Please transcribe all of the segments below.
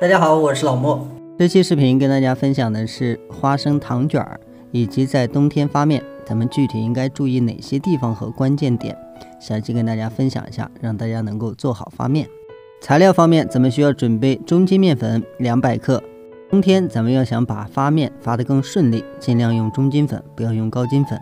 大家好，我是老莫。这期视频跟大家分享的是花生糖卷儿，以及在冬天发面，咱们具体应该注意哪些地方和关键点，详细跟大家分享一下，让大家能够做好发面。材料方面，咱们需要准备中筋面粉两百克。冬天咱们要想把发面发得更顺利，尽量用中筋粉，不要用高筋粉。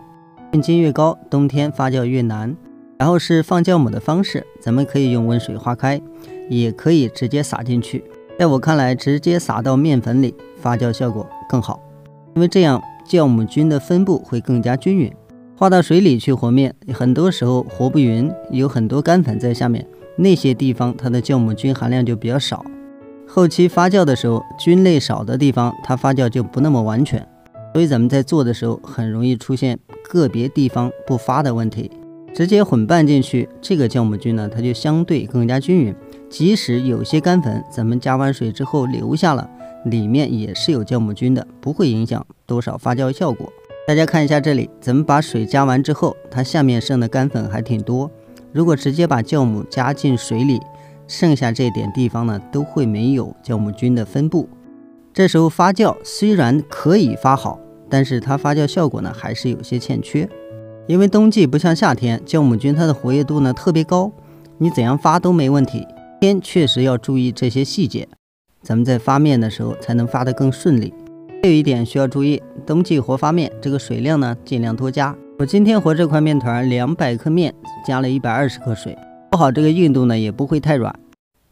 面筋越高，冬天发酵越难。然后是放酵母的方式，咱们可以用温水化开，也可以直接撒进去。在我看来，直接撒到面粉里发酵效果更好，因为这样酵母菌的分布会更加均匀。化到水里去和面，很多时候和不匀，有很多干粉在下面，那些地方它的酵母菌含量就比较少。后期发酵的时候，菌类少的地方，它发酵就不那么完全，所以咱们在做的时候很容易出现个别地方不发的问题。直接混拌进去，这个酵母菌呢，它就相对更加均匀。即使有些干粉，咱们加完水之后留下了，里面也是有酵母菌的，不会影响多少发酵效果。大家看一下这里，咱们把水加完之后，它下面剩的干粉还挺多。如果直接把酵母加进水里，剩下这点地方呢，都会没有酵母菌的分布。这时候发酵虽然可以发好，但是它发酵效果呢，还是有些欠缺。因为冬季不像夏天，酵母菌它的活跃度呢特别高，你怎样发都没问题。天确实要注意这些细节，咱们在发面的时候才能发得更顺利。还有一点需要注意，冬季和发面这个水量呢尽量多加。我今天和这块面团两百克面加了一百二十克水，和好这个硬度呢也不会太软。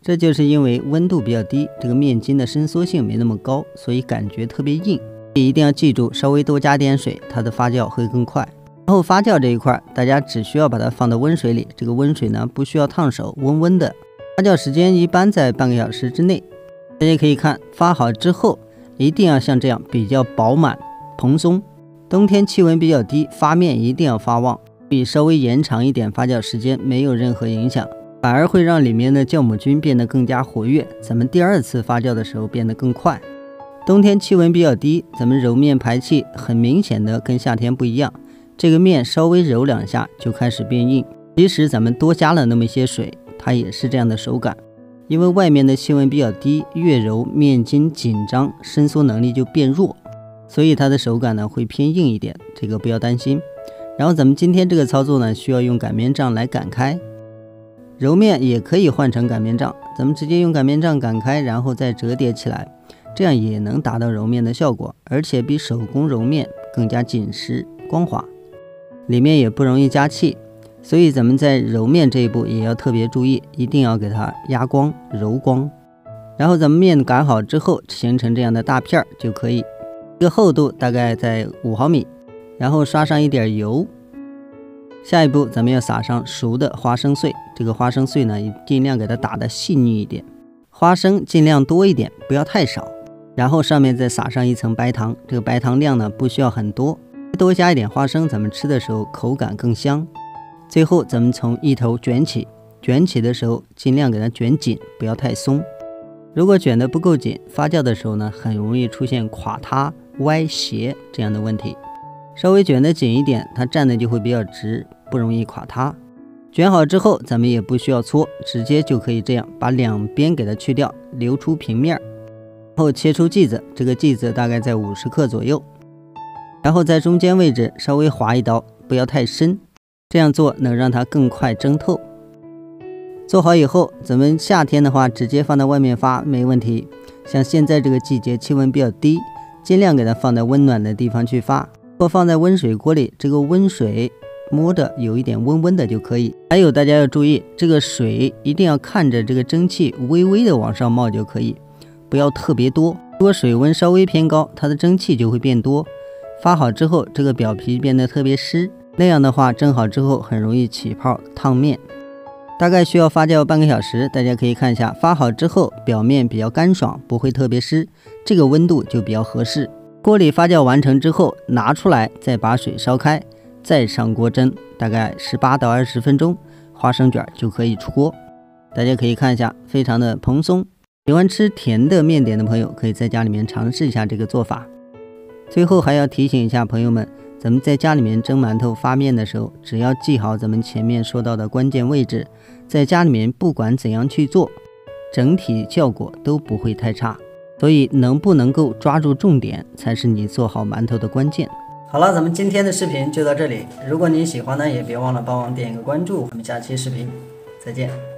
这就是因为温度比较低，这个面筋的伸缩性没那么高，所以感觉特别硬。一定要记住，稍微多加点水，它的发酵会更快。然后发酵这一块，大家只需要把它放到温水里，这个温水呢不需要烫手，温温的。发酵时间一般在半个小时之内。大家可以看发好之后，一定要像这样比较饱满蓬松。冬天气温比较低，发面一定要发旺，比稍微延长一点发酵时间没有任何影响，反而会让里面的酵母菌变得更加活跃，咱们第二次发酵的时候变得更快。冬天气温比较低，咱们揉面排气很明显的跟夏天不一样。这个面稍微揉两下就开始变硬，即使咱们多加了那么一些水，它也是这样的手感。因为外面的气温比较低，越揉面筋紧张，伸缩能力就变弱，所以它的手感呢会偏硬一点，这个不要担心。然后咱们今天这个操作呢，需要用擀面杖来擀开。揉面也可以换成擀面杖，咱们直接用擀面杖擀开，然后再折叠起来，这样也能达到揉面的效果，而且比手工揉面更加紧实光滑。里面也不容易加气，所以咱们在揉面这一步也要特别注意，一定要给它压光、揉光。然后咱们面擀好之后，形成这样的大片儿就可以，这个厚度大概在五毫米。然后刷上一点油。下一步咱们要撒上熟的花生碎，这个花生碎呢，尽量给它打的细腻一点，花生尽量多一点，不要太少。然后上面再撒上一层白糖，这个白糖量呢不需要很多。多加一点花生，咱们吃的时候口感更香。最后，咱们从一头卷起，卷起的时候尽量给它卷紧，不要太松。如果卷得不够紧，发酵的时候呢，很容易出现垮塌、歪斜这样的问题。稍微卷得紧一点，它站的就会比较直，不容易垮塌。卷好之后，咱们也不需要搓，直接就可以这样把两边给它去掉，留出平面儿，然。后切出剂子，这个剂子大概在五十克左右。然后在中间位置稍微划一刀，不要太深，这样做能让它更快蒸透。做好以后，咱们夏天的话直接放在外面发没问题。像现在这个季节气温比较低，尽量给它放在温暖的地方去发。或放在温水锅里，这个温水摸着有一点温温的就可以。还有大家要注意，这个水一定要看着这个蒸汽微微的往上冒就可以，不要特别多。如果水温稍微偏高，它的蒸汽就会变多。发好之后，这个表皮变得特别湿，那样的话蒸好之后很容易起泡烫面。大概需要发酵半个小时，大家可以看一下，发好之后表面比较干爽，不会特别湿，这个温度就比较合适。锅里发酵完成之后，拿出来再把水烧开，再上锅蒸，大概十八到二十分钟，花生卷就可以出锅。大家可以看一下，非常的蓬松。喜欢吃甜的面点的朋友，可以在家里面尝试一下这个做法。最后还要提醒一下朋友们，咱们在家里面蒸馒头发面的时候，只要记好咱们前面说到的关键位置，在家里面不管怎样去做，整体效果都不会太差。所以能不能够抓住重点，才是你做好馒头的关键。好了，咱们今天的视频就到这里。如果您喜欢呢，也别忘了帮忙点一个关注。我们下期视频再见。